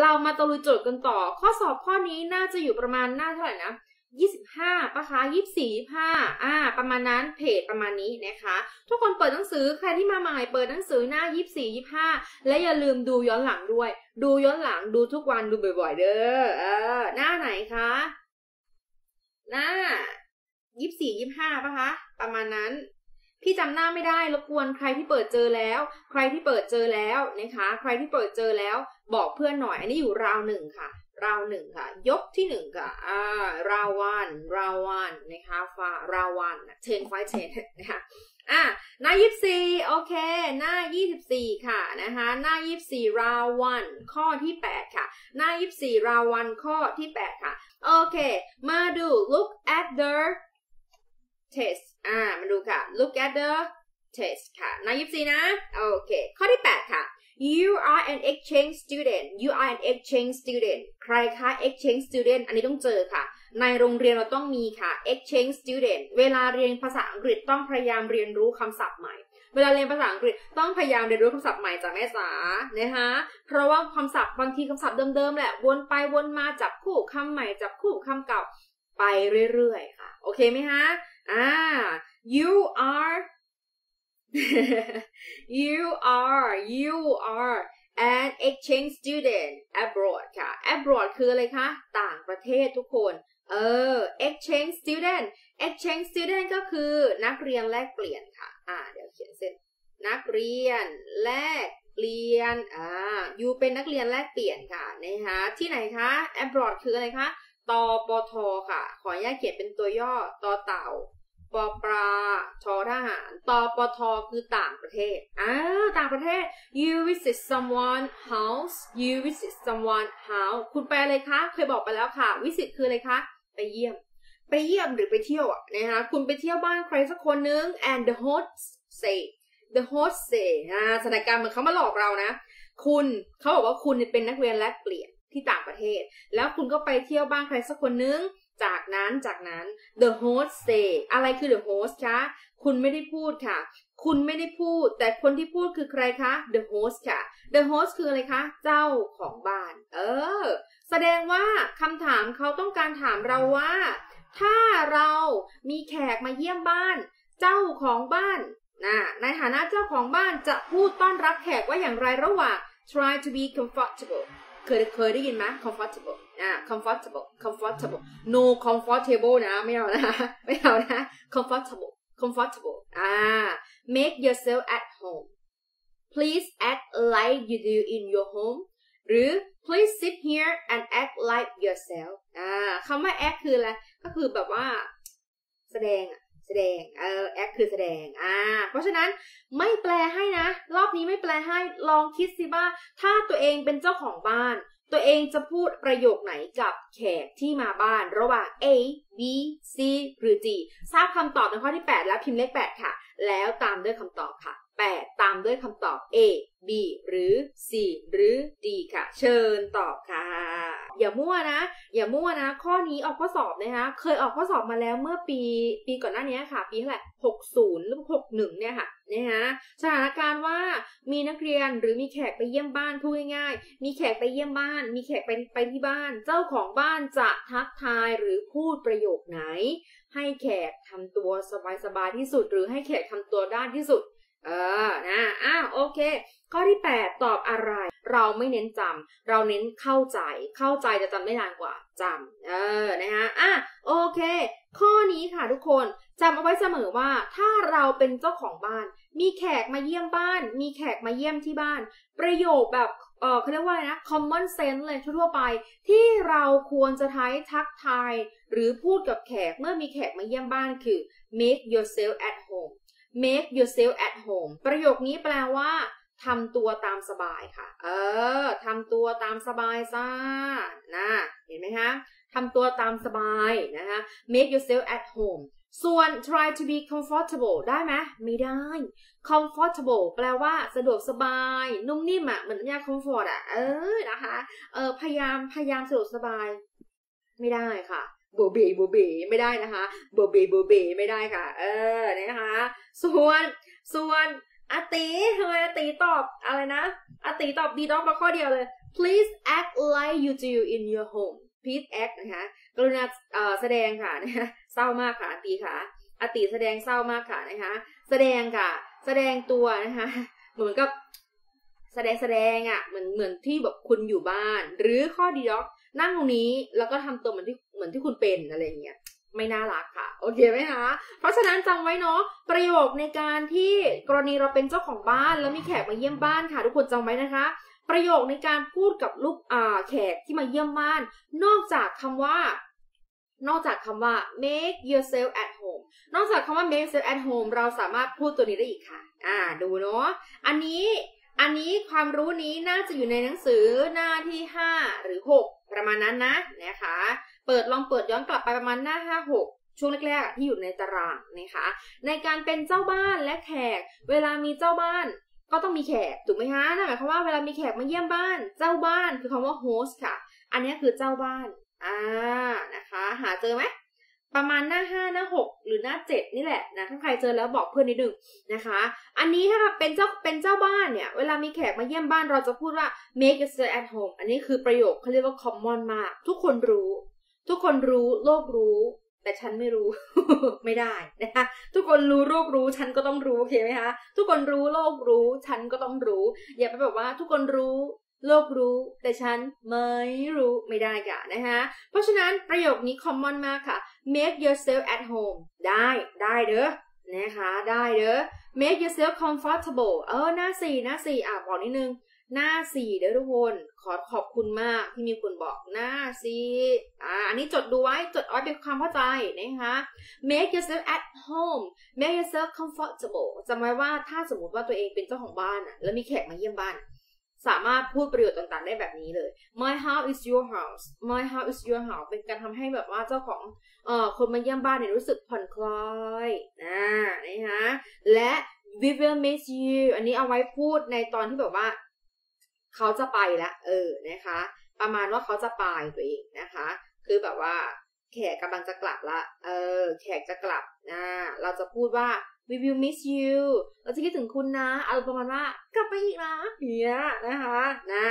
เรามาตะลุยโจทย์กันต่อ ข้อสอบข้อนี้น่าจะอยู่ประมาณหน้าเท่าไหร่นะ25ปะคะ24 25อ่า ประมาณนั้น เพจประมาณนี้นะคะ ทุกคนเปิดหนังสือ ใครที่มาใหม่ เปิดหนังสือหน้า 24 25 และอย่าลืมดูย้อนหลังด้วย ดูย้อนหลัง ดูทุกวัน ดูบ่อยๆ เด้อ เออ หน้าไหนคะ หน้า 24 25ปะคะ ประมาณนั้น พี่จำหน้าไม่ได้ รบกวนใครที่เปิดเจอแล้ว ใครที่เปิดเจอแล้วนะคะ ใครที่เปิดเจอแล้ว บอกเพื่อนหน่อย อันนี้อยู่ราวหนึ่งค่ะ ราวหนึ่งค่ะ ยกที่หนึ่งค่ะอ่าราววันราววันนะคะฟาราววันเทนไฟเทนนะคะอะหน้ายี่สี่โอเค หน้ายี่สิบสี่ค่ะนะคะหน้ายี่สี่ราววันข้อที่แปดค่ะ หน้ายี่สี่ราววันข้อที่แปดค่ะ โอเค มาดู look at the test อ่ามาดูค่ะ look at the test ค่ะหน้ายี่สี่นะ โอเค ข้อที่แปดค่ะ you are an exchange student you are an exchange student ใครคะ exchange student อันนี้ต้องเจอค่ะ ในโรงเรียนเราต้องมีค่ะ exchange student เวลาเรียนภาษาอังกฤษต้องพยายามเรียนรู้คำศัพท์ใหม่เวลาเรียนภาษาอังกฤษต้องพยายามเรียนรู้คำศัพท์ใหม่จากแม่สานะคะ เพราะว่าคำศัพท์บางทีคำศัพท์เดิมๆแหละวนไปวนมาจับคู่คำใหม่จับคู่คำเก่าไปเรื่อยๆค่ะ โอเคไหมคะ อ่า you are you are you are an exchange student abroad ค่ะ abroad คืออะไรคะ ต่างประเทศทุกคน เออ exchange student exchange student ก็คือนักเรียนแลกเปลี่ยนค่ะ อ่า เดี๋ยวเขียนเส้น นักเรียนแลกเปลี่ยน อ่า you เป็นนักเรียนแลกเปลี่ยนค่ะ นะคะ ที่ไหนคะ abroad คืออะไรคะ ตปทค่ะ ขออนุญาตเขียนเป็นตัวย่อ ตอเต่า ปอปลาชอทหารตปทคือต่างประเทศอ่าต่างประเทศ you visit someone house you visit someone house คุณไปอะไรคะ เคยบอกไปแล้วค่ะ visit คืออะไรคะ ไปเยี่ยม ไปเยี่ยมหรือไปเที่ยวอะนะคะคุณไปเที่ยวบ้านใครสักคนนึง and the host say the host say อ่าสถานการณ์เหมือนเขามาหลอกเรานะ คุณเขาบอกว่าคุณเป็นนักเรียนแลกเปลี่ยนที่ต่างประเทศ แล้วคุณก็ไปเที่ยวบ้านใครสักคนนึง จากนั้นจากนั้น the host say อะไรคือ the host คะ คุณไม่ได้พูดค่ะ คุณไม่ได้พูด แต่คนที่พูดคือใครคะ the host ค่ะ the host คืออะไรคะ เจ้าของบ้าน เออ แสดงว่าคำถามเขาต้องการถามเราว่า ถ้าเรามีแขกมาเยี่ยมบ้าน เจ้าของบ้านนะในฐานะเจ้าของบ้านจะพูดต้อนรับแขกว่าอย่างไรระหว่าง try to be comfortable เคยเคยได้ยินไหม comfortable อ่า comfortable comfortable no comfortable นะ ไม่เอานะไม่เอานะ comfortable comfortable อ่า make yourself at home please act like you do in your home หรือ please sit here and act like yourself อ่าคำว่า act คืออะไร ก็คือแบบว่า แสดงอะ แสดงเออ act คือแสดงอ่าเพราะฉะนั้นไม่แปลให้นะ รอบนี้ไม่แปลให้ลองคิดสิว่าถ้าตัวเองเป็นเจ้าของบ้าน ตัวเองจะพูดประโยคไหนกับแขกที่มาบ้านระหว่าง A B C หรือ G ทราบคำตอบในข้อที่ 8 แล้วพิมพ์เลข 8 ค่ะ แล้วตามด้วยคำตอบค่ะ 8 ตามด้วยคำตอบ A B หรือ C หรือ D ค่ะ เชิญตอบค่ะ อย่ามั่วนะ อย่ามั่วนะ ข้อนี้ออกข้อสอบนะคะเคยออกข้อสอบมาแล้วเมื่อปีปีก่อนหน้านี้ค่ะ ปีเท่าไหร่60หรือ61เนี่ยค่ะนะคะสถานการณ์ว่ามีนักเรียนหรือมีแขกไปเยี่ยมบ้านพูดง่ายๆ มีแขกไปเยี่ยมบ้าน มีแขกไปไปที่บ้าน เจ้าของบ้านจะทักทายหรือพูดประโยคไหน ให้แขกทำตัวสบายๆที่สุด หรือให้แขกทำตัวด้านที่สุด เออนะอ้าวโอเค ข้อที่ 8 ตอบอะไร เราไม่เน้นจำเราเน้นเข้าใจ เข้าใจจะจำได้นานกว่าจำเออนะคะอะโอเค ข้อนี้ค่ะทุกคนจำเอาไว้เสมอว่า ถ้าเราเป็นเจ้าของบ้าน มีแขกมาเยี่ยมบ้าน มีแขกมาเยี่ยมที่บ้าน ประโยคแบบเออเขาเรียกว่าอะไรนะ common sense เลยทั่วไป ที่เราควรจะใช้ทักทาย หรือพูดกับแขกเมื่อมีแขกมาเยี่ยมบ้านคือ make yourself at home make yourself at home ประโยคนี้แปลว่า ทำตัวตามสบายค่ะ เออทำตัวตามสบายซ่านะเห็นไหมคะทำตัวตามสบายนะคะ make yourself at home ส่วน try to be comfortable ได้ไหมไม่ได้ comfortable แปลว่าสะดวกสบาย นุ่มนิ่มอะ เหมือนยา comfort อะ เออ นะคะ เออ พยายาม พยายามสะดวกสบาย ไม่ได้ค่ะโบเบโบเบไม่ได้นะคะโบเบโบเบไม่ได้ค่ะ เออ นะคะ ส่วน ส่วน อาตีทำไมอาตีตอบอะไรนะอาตีตอบดีต้องมาข้อเดียวเลย please act like you do in your home please act นะคะกรุณาแสดงค่ะนะคะเศร้ามากค่ะอตีค่ะอติแสดงเศร้ามากค่ะนะคะ แสดงค่ะ แสดงตัวนะคะ เหมือนกับแสดงแสดงอะ่ะเหมือนเหมือนที่แบบคุณอยู่บ้าน หรือข้อดีด็อกนั่งตรงนี้แล้วก็ทำตัวเหมือนที่เหมือนที่คุณเป็นอะไรเงี้ย ไม่น่ารักค่ะ โอเคไหมคะ เพราะฉะนั้นจำไว้เนาะประโยคในการที่กรณีเราเป็นเจ้าของบ้านแล้วมีแขกมาเยี่ยมบ้านค่ะ ทุกคนจำไว้นะคะ ประโยคในการพูดกับลูกอ่าแขกที่มาเยี่ยมบ้าน นอกจากคำว่า นอกจากคำว่า make yourself at home นอกจากคำว่า make yourself at home เราสามารถพูดตัวนี้ได้อีกค่ะ อ่า ดูเนาะอันนี้อันนี้ความรู้นี้น่าจะอยู่ในหนังสือหน้าที่ 5 หรือ 6 ประมาณนั้นนะนะคะ เปิดลองเปิดย้อนกลับไปประมาณหน้าห้าหกช่วงแรกๆที่อยู่ในตารางนะคะ ในการเป็นเจ้าบ้านและแขก เวลามีเจ้าบ้านก็ต้องมีแขกถูกไหมคะนั่นหมายความว่าเวลามีแขกมาเยี่ยมบ้าน เจ้าบ้านคือคำว่า host ค่ะ อันนี้คือเจ้าบ้านอ่านะคะ หาเจอไหมประมาณหน้าห้าหน้าหกหรือหน้าเจ็ดนี่แหละนะถ้าใครเจอแล้วบอกเพื่อนนิดนึงนะคะ อันนี้ถ้าเป็นเจ้าเป็นเจ้าบ้านเนี่ย เวลามีแขกมาเยี่ยมบ้านเราจะพูดว่า make yourself at home อันนี้คือประโยคเขาเรียกว่า common มาก ทุกคนรู้ ทุกคนรู้โลกรู้ แต่ฉันไม่รู้ ไม่ได้นะคะทุกคนรู้โลกรู้ ฉันก็ต้องรู้โอเคไหมคะทุกคนรู้โลกรู้ ฉันก็ต้องรู้ อย่าไปแบบว่า ทุกคนรู้โลกรู้ แต่ฉันไม่รู้ไม่ได้ค่ะนะคะเพราะฉะนั้นประโยคนี้ common มากค่ะ make yourself at home ได้ได้เด้อนะคะได้เด้อ make yourself comfortable เออหน้าสี่หน้าสี่อะบอกนิดนึง หน้าสี่เด้อทุกคน ขอขอบคุณมากที่มีคนบอกหน้าสี่อ่าอันนี้จดดูไว้ จดเอาไว้เป็นความเข้าใจนะคะ make yourself at home make yourself comfortable จำไว้ว่าถ้าสมมติว่าตัวเองเป็นเจ้าของบ้านอะแล้วมีแขกมาเยี่ยมบ้าน สามารถพูดประโยชน์ต่างๆ ได้แบบนี้เลย my house is your house my house is your house เป็นการทำให้แบบว่าเจ้าของเอ่อคนมาเยี่ยมบ้านเนี่ยรู้สึกผ่อนคลายนะนะคะและ we will miss you อันนี้เอาไว้พูดในตอนที่แบบว่า เขาจะไปแล้วเออนะคะ ประมาณว่าเขาจะไปตัวเองนะคะ คือแบบว่า แขกกำลังจะกลับละเออ แขกจะกลับนะเราจะพูดว่า we will miss you เราจะคิดถึงคุณนะอารมณ์ประมาณว่ากลับไปอีกนะเนี่ยนะคะนะ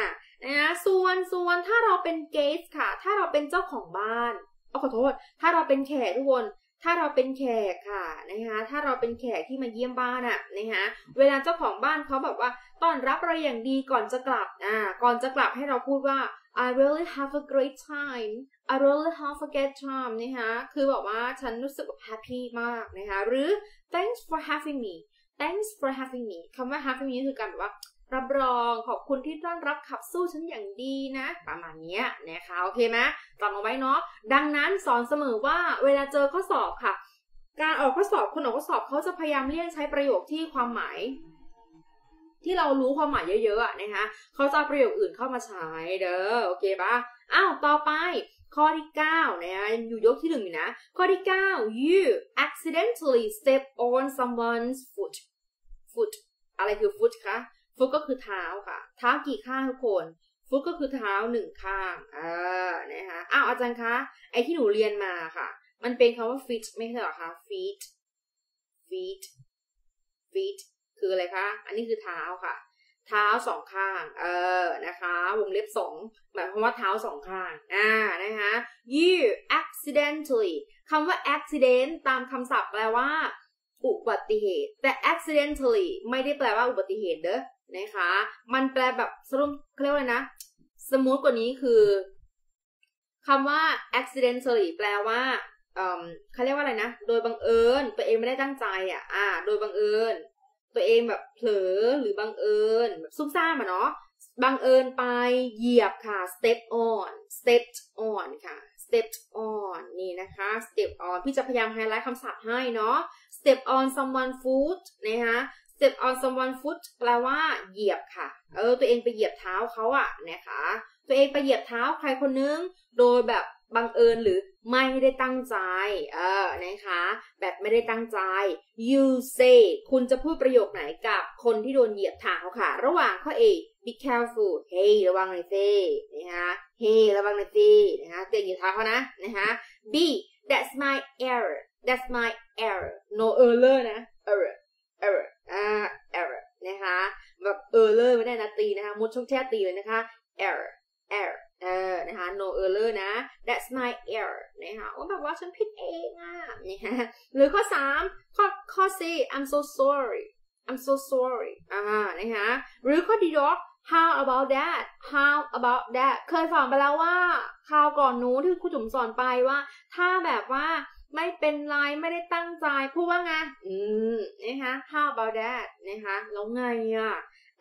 นะส่วนส่วนถ้าเราเป็นเกสค่ะ ถ้าเราเป็นเจ้าของบ้านเอาขอโทษ ถ้าเราเป็นแขกทุกคน ถ้าเราเป็นแขกค่ะนะคะถ้าเราเป็นแขกที่มาเยี่ยมบ้านอะนะคะเวลาเจ้าของบ้านเขาแบบว่าต้อนรับเราอย่างดีก่อนจะกลับอ่าก่อนจะกลับให้เราพูดว่า I really have a great time I really have a great time นะคะคือบอกว่าฉันรู้สึกแบบ happy มากนะคะหรือ thanks for having me thanks for having me คำว่า having me คือการแบบว่า รับรองขอบคุณที่ต้อนรับขับสู้ฉันอย่างดีนะ ประมาณนี้นะคะโอเคไหมจำเอาไว้เนาะดังนั้นสอนเสมอว่าเวลาเจอข้อสอบค่ะ การออกข้อสอบคนออกข้อสอบเขาจะพยายามเลี่ยงใช้ประโยคที่ความหมาย ที่เรารู้ความหมายเยอะๆนะคะเขาจะประโยคอื่นเข้ามาใช้เด้อโอเคปะอ้าวต่อไปข้อที่9นะคะอยู่ยกที่หนึ่งอยู่นะ ข้อที่ 9 you accidentally step on someone's foot foot อะไรคือ foot คะ ฟุตก็คือเท้าค่ะ เท้ากี่ข้างทุกคน ฟุตก็คือเท้าหนึ่งข้างเออนะคะอ้าวอาจารย์คะไอที่หนูเรียนมาค่ะ มันเป็นคำว่า fit ไม่ใช่หรอคะ feet feet feet คืออะไรคะ อันนี้คือเท้าค่ะ เท้าสองข้าง เออ นะคะ วงเล็บสองหมายความว่าเท้าสองข้าง อ่า นะคะ you accidentally คำว่า accident ตามคำศัพท์แปลว่า อุบัติเหตุ แต่ accidentally ไม่ได้แปลว่าอุบัติเหตุเด้อ นะคะ มันแปลแบบสรุปเขาเรียกว่านะ สมูทกว่านี้คือคำว่า accidentally แปลว่าเขาเรียกว่าอะไรนะ โดยบังเอิญ ตัวเองไม่ได้ตั้งใจอะ อ่า โดยบังเอิญ ตัวเองแบบเผลอหรือบังเอิญแบบซุ่มซ่ามอะเนาะ บังเอิญไปเหยียบค่ะ step on step on ค่ะ step on นี่นะคะ step on พี่จะพยายามไฮไลท์คำศัพท์ให้เนาะ step on someone foot นะคะ step on someone foot แปลว่าเหยียบค่ะ เออ ตัวเองไปเหยียบเท้าเขาอะนะคะ ตัวเองไปเหยียบเท้าใครคนนึง โดยแบบบังเอิญหรือไม่ได้ตั้งใจ เออ นะคะ แบบไม่ได้ตั้งใจ you say คุณจะพูดประโยคไหนกับคนที่โดนเหยียบเท้าค่ะ ระหว่างข้อ A be careful hey ระวังหน่อยสินะคะ hey ระวังหน่อยสินะคะเตือนเหยียบเท้าเขานะ นะคะ B that's my error that's my error no error นะ error error อ่า error นะคะแบบ error ไม่ได้นะตีนะคะมุดช่องแช่ตีเลยนะคะ error error เอ no error นะ that's my error นะคะว่าแบบว่าฉันผิดเองอะนะคะหรือข้อ 3 ข้อข้อ C I'm so sorry I'm so sorry อ่านะคะหรือข้อดีดอก how about that how about that เคยสอนไปแล้วว่าคราวก่อนนู้นที่ครูจุ๋มสอนไปว่า ถ้าแบบว่า ไม่เป็นไรไม่ได้ตั้งใจพูดว่าไงอืมนะคะ how about that นะคะแล้วไงอะ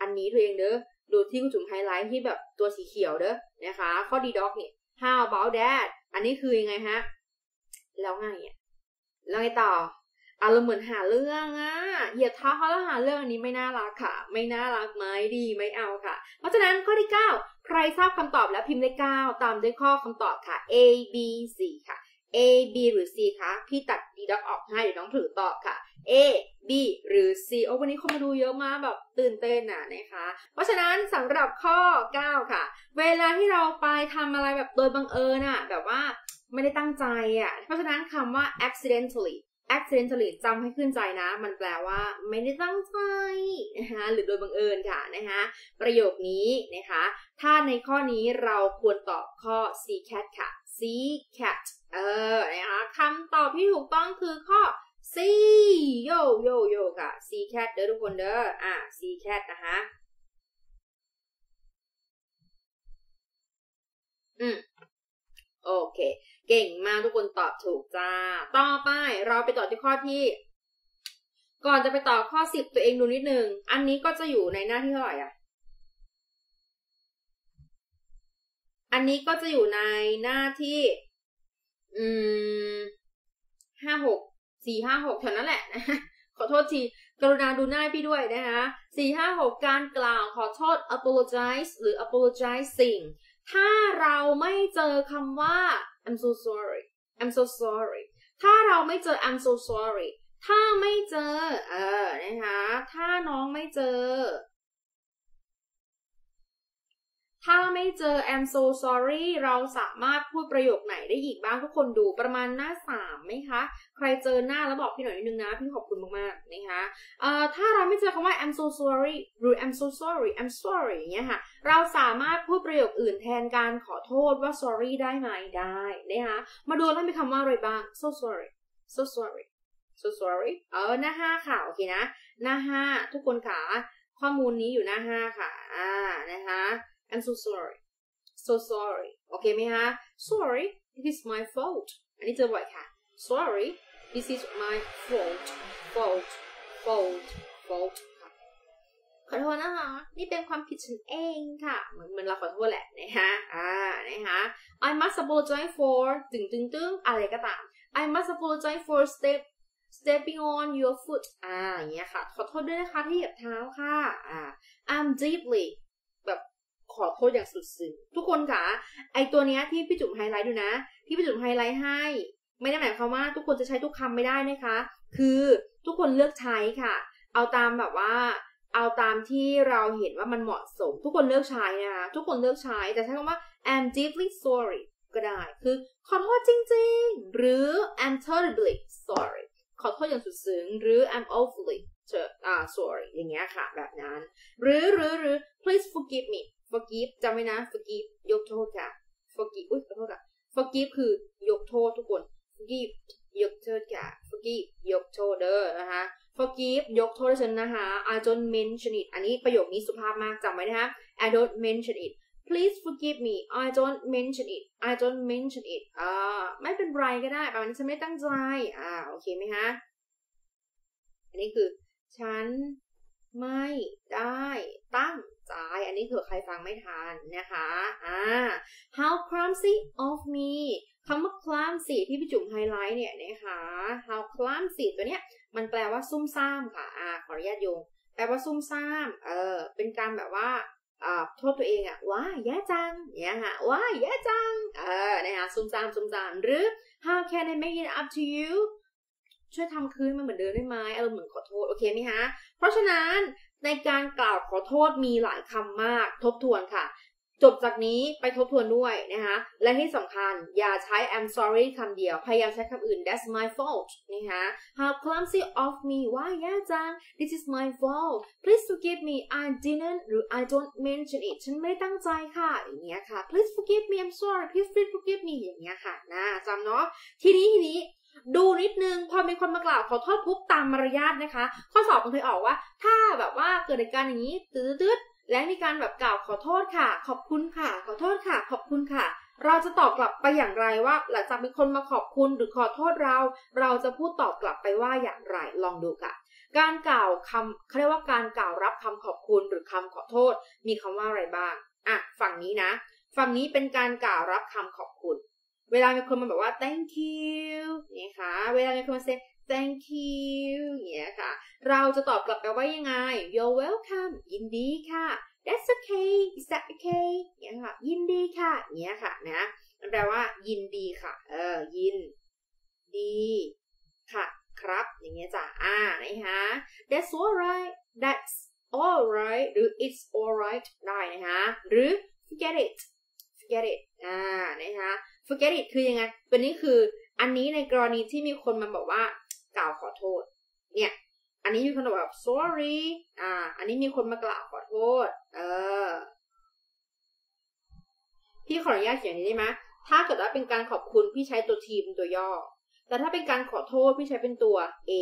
อันนี้ตัวเองเด้อดูที่คุณจุ๋มไฮไลท์ที่แบบตัวสีเขียวเด้อนะคะ ข้อดีด็อกเนี่ย how about that อันนี้คือยังไงฮะ แล้วไงอะแล้วไงต่ออารมณ์เหมือนหาเรื่องอะเหยียดเท้าเขาแล้วหาเรื่องอันนี้ไม่น่ารักค่ะ ไม่น่ารักไหมดีไม่เอาค่ะ เพราะฉะนั้นข้อที่ 9 ใครทราบคำตอบแล้วพิมพ์เลข9ตามด้วยข้อคำตอบค่ะ A B C ค่ะ A B หรือ C คะ พี่ตัดดีด็อกออกให้เดี๋ยวน้องถือตอบค่ะ A B หรือ C โอ้วันนี้คนมาดูเยอะมากแบบตื่นเต้นน่ะนะคะ เพราะฉะนั้นสำหรับข้อ 9 ค่ะ เวลาที่เราไปทำอะไรแบบโดยบังเอิญน่ะแบบว่าไม่ได้ตั้งใจอะเพราะฉะนั้นคำว่า accidentally accidentally จำให้ขึ้นใจนะ มันแปลว่าไม่ได้ตั้งใจนะคะหรือโดยบังเอิญค่ะนะคะประโยคนี้นะคะ ถ้าในข้อนี้เราควรตอบข้อ C cat ค่ะ C cat เออนะคะคำตอบที่ถูกต้องคือข้อ C โยโยโยค่ะ C cat เด้อทุกคนเด้ออะ C cat นะคะอืมโอเค เก่งมากทุกคนตอบถูกจ้า ต่อไปเราไปต่อที่ข้อที่ ก่อนจะไปต่อข้อสิบตัวเองดูนิดนึง อันนี้ก็จะอยู่ในหน้าที่เท่าไหร่อะ อันนี้ก็จะอยู่ในหน้าที่ อืมห้าหกสี่ห้าหกแถวนั้นแหละนะขอโทษที กรุณาดูหน้าพี่ด้วยนะคะสี่ห้าหกการกล่าวขอโทษ apologize หรือ apologizing ถ้าเราไม่เจอคำว่า I'm so sorry I'm so sorry ถ้าเราไม่เจอ I'm so sorry ถ้าไม่เจอ เออ นะคะ ถ้าน้องไม่เจอ ถ้าไม่เจอ I'm so sorry เราสามารถพูดประโยคไหนได้อีกบ้างทุกคนดูประมาณหน้าสามไหมคะ ใครเจอหน้าแล้วบอกพี่หน่อยนิดนึงนะ พี่ขอบคุณมากๆนะคะเอ่อถ้าเราไม่เจอคำว่า I'm so sorry หรือ I'm so sorry I'm sorry อย่างเงี้ยค่ะเราสามารถพูดประโยคอื่นแทนการขอโทษว่า sorry ได้ไหมได้นะคะมาดูแล้วมีคำว่าอะไรบ้าง so sorry so sorry so sorry เออหน้าห้าค่ะโอเคนะ หน้าห้าทุกคนค่ะข้อมูลนี้อยู่หน้าห้าค่ะอ่านะคะ I'm so sorry so sorry โอเคไหมคะ sorry it is my fault อันนี้เจอบ่อยค่ะ sorry this is my fault fault fault fault ค่ะขอโทษนะคะ นี่เป็นความผิดฉันเองค่ะ เหมือนเหมือนเราขอโทษแหละนะคะอ่านะคะ I must apologize for ตึงตึงตึงอะไรก็ตาม I must apologize for step stepping on your foot อ่าอย่างเงี้ยค่ะ ขอโทษด้วยนะคะที่เหยียบเท้าค่ะอ่า I'm deeply ขอโทษอย่างสุดซึ้งทุกคนค่ะ ไอตัวเนี้ยที่พี่จุ๋มไฮไลท์ดูนะ ที่พี่จุ๋มไฮไลท์ให้ ไม่ได้หมายความว่าทุกคนจะใช้ทุกคำไม่ได้นะคะ คือทุกคนเลือกใช้ค่ะ เอาตามแบบว่า เอาตามที่เราเห็นว่ามันเหมาะสม ทุกคนเลือกใช้นะคะทุกคนเลือกใช้แต่ใช้คำว่า I'm deeply sorry ก็ได้ คือขอโทษจริง ๆ หรือ I'm terribly sorry ขอโทษอย่างสุดซึ้งหรือ I'm awfully เออ่า sorry อย่างเงี้ยค่ะ แบบนั้น หรือหรือหรือ please forgive me forgive จำไว้นะ forgive ยกโทษค่ะ forgive อุ้ยขอโทษค่ะ forgive คือยกโทษทุกคน forgive ยกโทษค่ะ forgive ยกโทษเด้อนะคะ forgive ยกโทษฉันนะคะ I don't mention it อันนี้ประโยคนี้สุภาพมากจำไว้นะคะ I don't mention it please forgive me I don't mention it I don't mention it อ่าไม่เป็นไรก็ได้ประมาณนี้ฉันไม่ตั้งใจ อ่า โอเคไหมคะอันนี้คือ ฉันไม่ได้ตั้งใจ นี้เผื่อใครฟังไม่ทันนะคะอ่า how clumsy of me คำว่า clumsy ที่พี่จุ๋มไฮไลท์เนี่ยนะคะ how clumsy ตัวเนี้ยมันแปลว่าซุ่มซ่ามค่ะอ่าขออนุญาตโยงแปลว่าซุ่มซ่ามเออเป็นการแบบว่าอ่าโทษตัวเองอะว้าแย่จังเนี่ยค่ะว้าแย่จังเออนะคะซุ่มซ่ามซุ่มซ่ามหรือ how can I make it up to you ช่วยทำคืนมันเหมือนเดิมได้ไหมอารมณ์เหมือนขอโทษ โอเคไหมคะ เพราะฉะนั้น ในการกล่าวขอโทษมีหลายคำมากทบทวนค่ะ จบจากนี้ไปทบทวนด้วยนะคะและที่สำคัญอย่าใช้ I'm sorry คำเดียว พยายามใช้คำอื่น That's my fault นะคะ How clumsy of me ว่าแย่จัง This is my fault Please forgive me I didn't หรือ I don't mention it ฉันไม่ตั้งใจค่ะ อย่างเงี้ยค่ะ Please forgive me I'm sorry Please please forgive me อย่างเงี้ยค่ะนะจำเนาะทีนี้ทีนี้ ดูนิดนึงพอมีคนมากล่าวขอโทษปุ๊บตามมารยาทนะคะ ข้อสอบมันเคยออกว่า ถ้าแบบว่าเกิดเหตุการณ์อย่างนี้ตืดๆและมีการแบบกล่าวขอโทษค่ะ ขอบคุณค่ะ ขอโทษค่ะ ขอบคุณค่ะ เราจะตอบกลับไปอย่างไรว่า หลังจากมีคนมาขอบคุณหรือขอโทษเรา เราจะพูดตอบกลับไปว่าอย่างไรลองดูค่ะ การกล่าวคำเขาเรียกว่าการกล่าวรับคำขอบคุณหรือคำขอโทษ มีคำว่าอะไรบ้างอะฝั่งนี้นะ ฝั่งนี้เป็นการกล่าวรับคำขอบคุณ เวลามีคนมาบอกว่า thank you นี่ค่ะ เวลามีคนมา say thank you อย่างเงี้ยค่ะ เราจะตอบกลับไปว่ายังไง you're welcome ยินดีค่ะ that's okay is that okay อย่างเงี้ยค่ะ ยินดีค่ะอย่างเงี้ยค่ะนะมันแปลว่า ยินดีค่ะ เออ ยิน ดี ค่ะ ครับ อย่างเงี้ยจ้ะ อ่า นะคะ that's alright that's alright หรือ it's alright ได้นะคะ หรือ forget it forget it อ่า นะคะ forget it คือยังไงตัวนี้คืออันนี้ในกรณีที่มีคนมาบอกว่ากล่าวขอโทษ เนี่ย อันนี้มีคนบอกแบบ sorry อ่า อันนี้มีคนมากล่าวขอโทษ เออ พี่ขออนุญาตเขียนนี้ได้ไหมถ้าเกิดว่าเป็นการขอบคุณพี่ใช้ตัวทีเป็นตัวย่อ แต่ถ้าเป็นการขอโทษพี่ใช้เป็นตัว A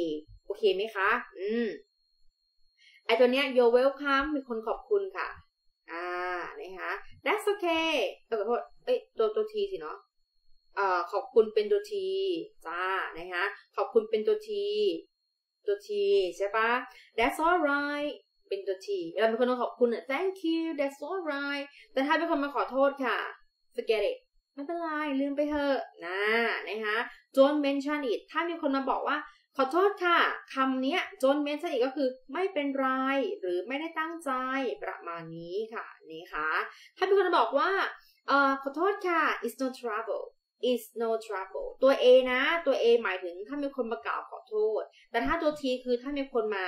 โอเคไหมคะ อืม ไอตัวเนี้ย you're welcome มีคนขอบคุณค่ะ อ่า นะคะ that's okay ขอโทษ เอ้ย ตัวตัวทีสิเนาะ เอ่อขอบคุณเป็นตัวทีจ้านะคะขอบคุณเป็นตัวทีตัวทีใช่ปะ that's alright เป็นตัวทีเวลาเป็นคนมาขอบคุณอะ thank you that's alright แต่ถ้าเป็นคนมาขอโทษค่ะ forget it ไม่เป็นไรลืมไปเถอะนะนะคะ don't mention it ถ้ามีคนมาบอกว่าขอโทษค่ะคำนี้ don't mention it ก็คือไม่เป็นไร หรือไม่ได้ตั้งใจประมาณนี้ค่ะนี่ค่ะถ้ามีคนมาบอกว่าเอ่อขอโทษค่ะ it's no trouble is no trouble ตัว A นะ ตัว A หมายถึงถ้ามีคนมากล่าวขอโทษ แต่ถ้าตัว T คือถ้ามีคนมา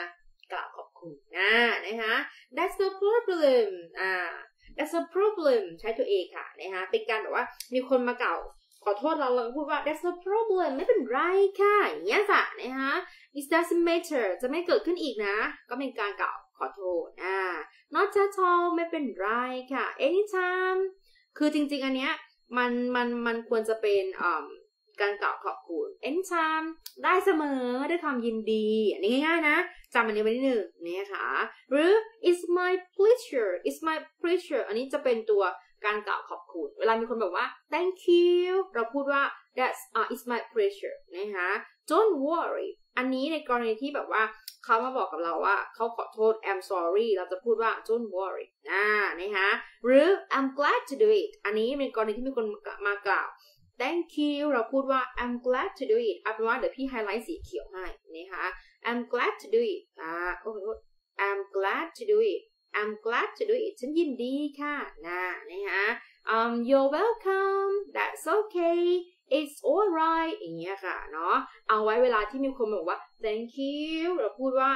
กล่าวขอบคุณนะนะคะ that's no problem อ่า that's no problem ใช้ตัว A ค่ะนะคะเป็นการแบบว่ามีคนมากล่าวขอโทษเราเราพูดว่า that's no problem ไม่เป็นไรค่ะ อย่างเงี้ยจ้ะนะคะ it doesn't matter จะไม่เกิดขึ้นอีกนะ ก็เป็นการกล่าวขอโทษอ่า not at all ไม่เป็นไรค่ะ anytime คือจริงๆ อันเนี้ย มันมันมันควรจะเป็นการกล่าวขอบคุณ anytime ได้เสมอด้วยความยินดีอันนี้ง่ายๆนะจำอันนี้ไว้นิดหนึ่งนะคะหรือ it's my pleasure it's my pleasure อันนี้จะเป็นตัวการกล่าวขอบคุณ เวลามีคนบอกว่า thank you เราพูดว่า that's uh, it's my pleasure นะคะ don't worry อันนี้ในกรณีที่แบบว่า เขามาบอกกับเราว่าเขาขอโทษ I'm sorry เราจะพูดว่า don't worry นะนะคะหรือ I'm glad to do it อันนี้เป็นกรณีที่มีคนมากล่าว thank you เราพูดว่า I'm glad to do it เอาเป็นว่าเดี๋ยวพี่ไฮไลท์สีเขียวให้นะคะ I'm glad to do it อ่าโอ้โห I'm glad to do it I'm glad to do it ฉันยินดีค่ะนะนะคะ um you're welcome that's okay it's alright อย่างเงี้ยค่ะเนาะเอาไว้เวลาที่มีคนบอกว่า thank you เราพูดว่า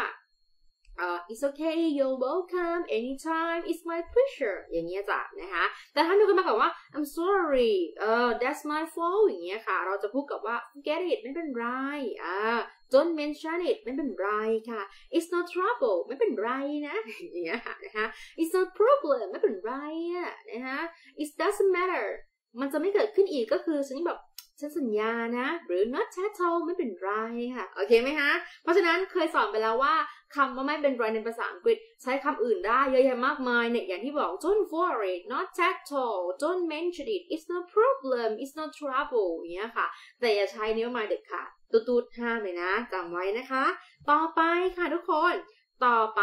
uh, it's okay you're welcome anytime it's my pleasure อย่างเงี้ยจ้ะนะคะ แต่ถ้ามีคนมาบอกว่า I'm sorry เออ that's my fault อย่างเงี้ยค่ะ เราจะพูดกับว่า forget it ไม่เป็นไรอ่า don't mention it ไม่เป็นไรค่ะ it's no trouble ไม่เป็นไรนะอย่างเงี้ยนะคะ it's no problem ไม่เป็นไรอะนะคะ it doesn't matter มันจะไม่เกิดขึ้นอีกก็คือฉันแบบ ฉันสัญญานะ หรือ not at all ไม่เป็นไรค่ะ โอเคไหมคะ เพราะฉะนั้นเคยสอนไปแล้วว่าคำว่าไม่เป็นไรในภาษาอังกฤษ ใช้คำอื่นได้เยอะแยะมากมายเนี่ยอย่างที่บอก don't worry not at all don't mention it it's no problem it's no trouble อย่างเงี้ยค่ะ แต่อย่าใช้นิ้วม้เด็ดขาดตูดๆห้ามเลยนะจำไว้นะคะ ต่อไปค่ะทุกคนต่อไป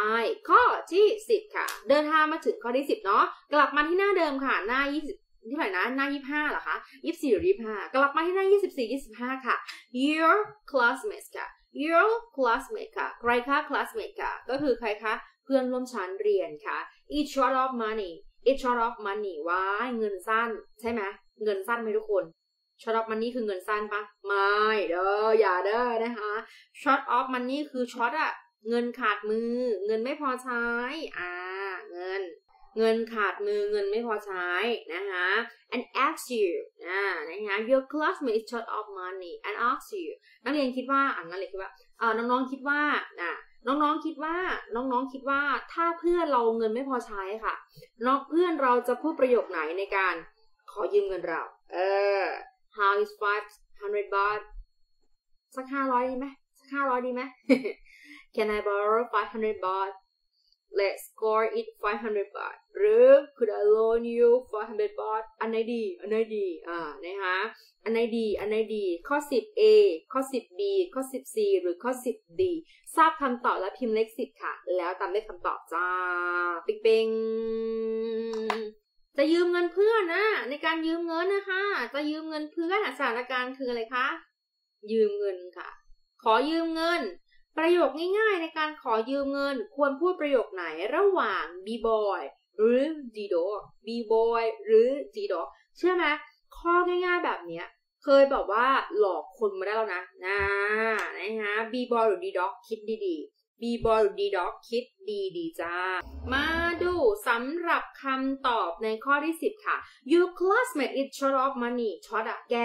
ข้อที่ 10 ค่ะ เดินทางมาถึงข้อที่ 10 เนาะกลับมาที่หน้าเดิมค่ะหน้า 20 ที่ไหนนะหน้ายี่ห้าเหรอคะยี่สี่หรือยี่ห้ากลับมาที่หน้ายี่สิบสี่ยี่สิบห้าค่ะ your classmates ค่ะ your classmate ค่ะ ใครคะ classmate ค่ะ ก็คือใครคะ เพื่อนร่วมชั้นเรียนค่ะ it short of money it short of money ว้ายเงินสั้น ใช่ไหม เงินสั้นไหมทุกคน short of money คือเงินสั้นปะไม่เด้ออย่าเด้อนะคะ short of money คือ short อะเงินขาดมือ เงินไม่พอใช้ อ่า เงิน เงินขาดมือเงินไม่พอใช้นะคะ and ask you อ่านะคะ your classmate is short of money and ask you นักเรียนคิดว่าอ่านนักเรียนคิดว่าเออน้องๆคิดว่าอ่าน้องๆคิดว่าน้องๆคิดว่าถ้าเพื่อนเราเงินไม่พอใช้ค่ะน้องเพื่อนเราจะพูดประโยคไหนในการขอยืมเงินเราเออ how is five hundred baht สักห้าร้อยดีไหมสักห้าร้อยดีไหม Can I borrow five hundred baht Let's score it 500บาทหรือ could I loan you 500บาทอันไหนดี อันไหนดี อ่า นะคะ อันไหนดี อันไหนดี ข้อ 10A ข้อ 10B ข้อ 10C หรือข้อ 10D ทราบคำตอบและพิมพ์เลข 10 ค่ะ แล้วตามเลขคำตอบจ้า ปิ๊งปิงจะยืมเงินเพื่อนนะในการยืมเงินนะคะ จะยืมเงินเพื่อนสถานการณ์คืออะไรคะ ยืมเงินค่ะ ขอยืมเงิน ประโยคง่ายๆในการขอยืมเงิน ควรพูดประโยคไหนระหว่าง b boy หรือ d dog b boy หรือ d dog เชื่อไหมข้อง่าย ๆแบบเนี้ยเคยแบบว่าหลอกคนมาได้แล้วนะนะนะฮะ b boy หรือ d dog คิดดีๆ b boy หรือ d dog คิดดีๆจ้า มาดูสำหรับคำตอบในข้อที่ 10 ค่ะ your classmate is short of money ช็อตอะแก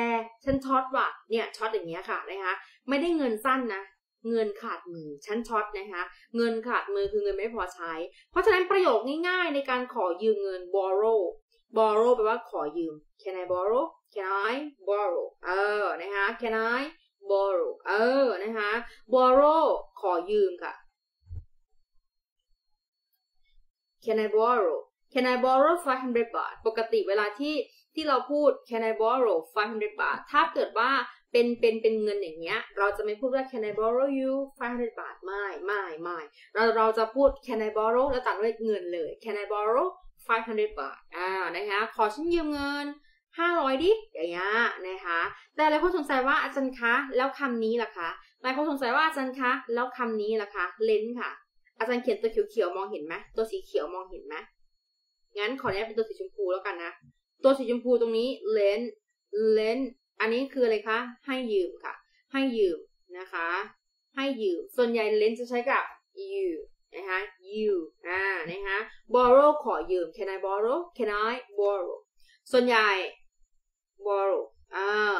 ฉันช็อตว่ะเนี่ยช็อตอย่างเงี้ยค่ะนะคะไม่ได้เงินสั้นนะ เงินขาดมือฉันช็อตนะคะเงินขาดมือคือเงินไม่พอใช้ เพราะฉะนั้นประโยคง่ายๆในการขอยืมเงิน borrow borrow แปลว่าขอยืม can I borrow can I borrow เออนะคะ can I borrow เออนะคะ borrow ขอยืมค่ะ can I borrow can I borrow 500 บาท ปกติเวลาที่ที่เราพูด can I borrow 500 บาท ถ้าเกิดว่า เป็นเป็นเป็นเงินอย่างเงี้ย เราจะไม่พูดว่า can I borrow you 500 บาทไม่ไม่ไม่เราเราจะพูด can I borrow แล้วตัดด้วยเงินเลย can I borrow 500 บาทอ่านะคะขอฉันยืมเงิน 500 ดิอย่างเงี้ยนะคะ แต่หลายคนสงสัยว่าอาจารย์คะแล้วคำนี้ล่ะคะหลายคนสงสัยว่าอาจารย์คะแล้วคำนี้ล่ะคะเลนค่ะ อาจารย์เขียนตัวเขียวๆมองเห็นไหมตัวสีเขียวมองเห็นไหมงั้นขออนุญาตเป็นตัวสีชมพูแล้วกันนะ ตัวสีชมพูตรงนี้เลนเลน อันนี้คืออะไรคะ ให้ยืมค่ะ ให้ยืมนะคะ ให้ยืม ส่วนใหญ่เลนจะใช้กับ you นะคะ you อ่า นะคะ borrow ขอยืม can I borrow can I borrow ส่วนใหญ่ borrow อ่า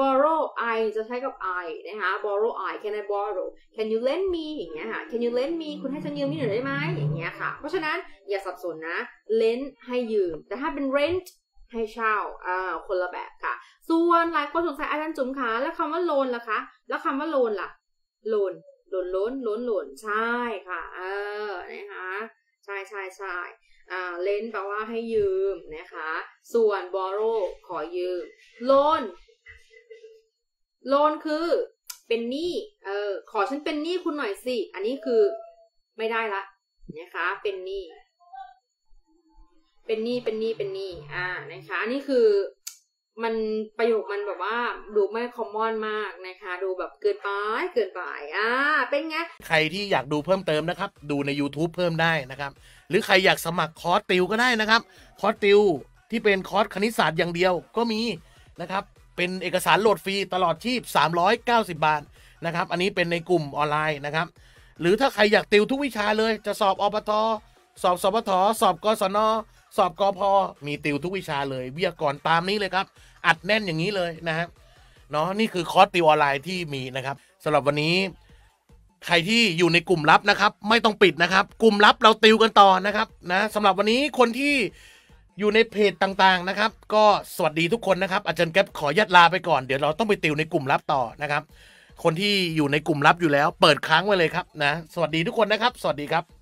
borrow I จะใช้กับ I นะคะ borrow I can I borrow can you lend me อย่างเงี้ยค่ะ can you lend me คุณให้ฉันยืมนี่หน่อยได้ไหมอย่างเงี้ยค่ะ เพราะฉะนั้นอย่าสับสนนะ lend ให้ยืม แต่ถ้าเป็น rent ให้เช่าอ่าคนละแบบค่ะ ส่วนหลายคนสงสัยอาจารย์จุ๋มคะแล้วคำว่า loan ล่ะคะ แล้วคำว่า loan ล่ะ loan loan ล้นล้นหล่นใช่ค่ะเออนะคะใช่ใช่ใช่อ่า lend แปลว่าให้ยืมนะคะ ส่วน borrow ขอยืมโลนโลนคือเป็นหนี้เออขอฉันเป็นหนี้คุณหน่อยสิ อันนี้คือไม่ได้ละนะคะ เป็นหนี้ เป็นหนี้เป็นหนี้เป็นหนี้อ่านะคะอันนี้คือมันประโยคมันแบบว่าดูไม่คอมมอนมากนะคะ ดูแบบเกินไปเกินไปอ่าเป็นไง ใครที่อยากดูเพิ่มเติมนะครับ ดูใน YouTube เพิ่มได้นะครับ หรือใครอยากสมัครคอร์สติวก็ได้นะครับ คอร์สติวที่เป็นคอร์สคณิตศาสตร์อย่างเดียวก็มีนะครับ เป็นเอกสารโหลดฟรีตลอดชีพ 390 บาทนะครับ อันนี้เป็นในกลุ่มออนไลน์นะครับ หรือถ้าใครอยากติวทุกวิชาเลยจะสอบอบตสอบสปทสอบกศน สอบกอพอมีติวทุกวิชาเลยวิทยากรตามนี้เลยครับ อัดแน่นอย่างนี้เลยนะครับเนาะนี่คือคอร์สติวออนไลน์ที่มีนะครับสำหรับวันนี้ ใครที่อยู่ในกลุ่มลับนะครับ ไม่ต้องปิดนะครับ กลุ่มลับเราติวกันต่อนะครับนะสำหรับวันนี้คนที่อยู่ในเพจต่างๆนะครับ ก็สวัสดีทุกคนนะครับ อาจารย์แก๊ปขอยัดลาไปก่อนเดี๋ยวเราต้องไปติวในกลุ่มลับต่อนะครับ คนที่อยู่ในกลุ่มลับอยู่แล้ว เปิดค้างไว้เลยครับนะ สวัสดีทุกคนนะครับ สวัสดีครับ